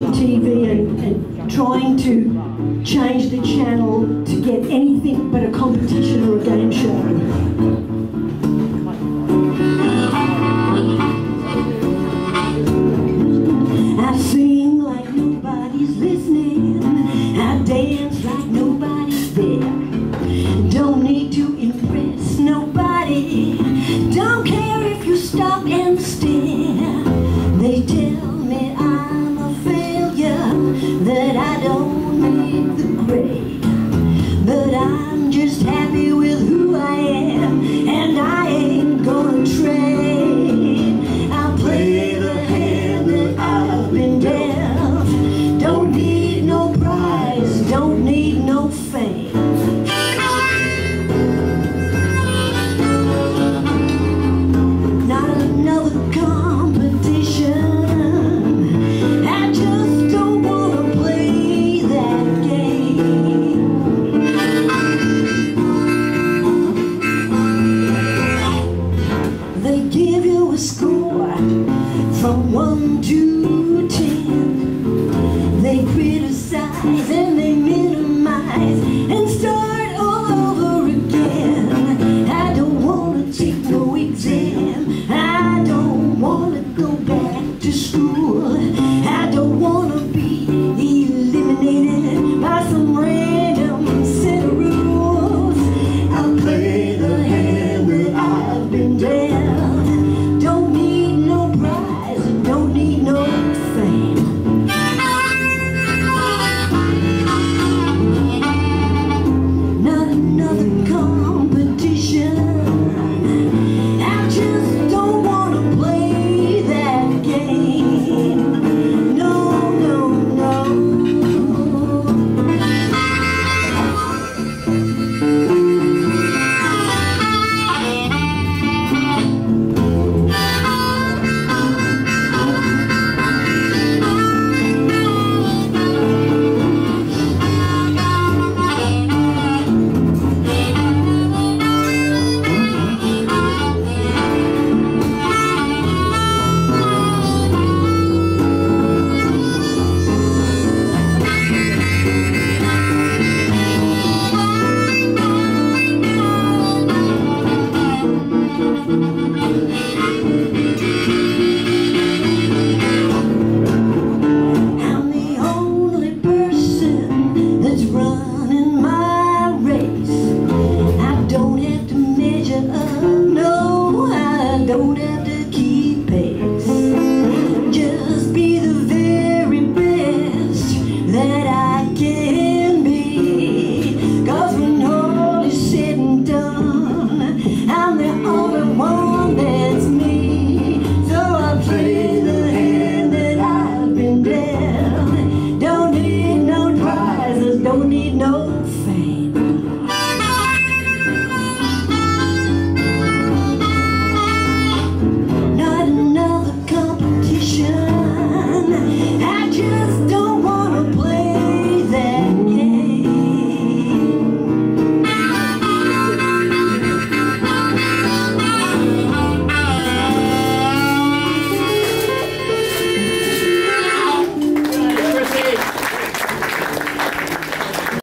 TV and, and, trying to change the channel to get anything but a competition or a game show. I see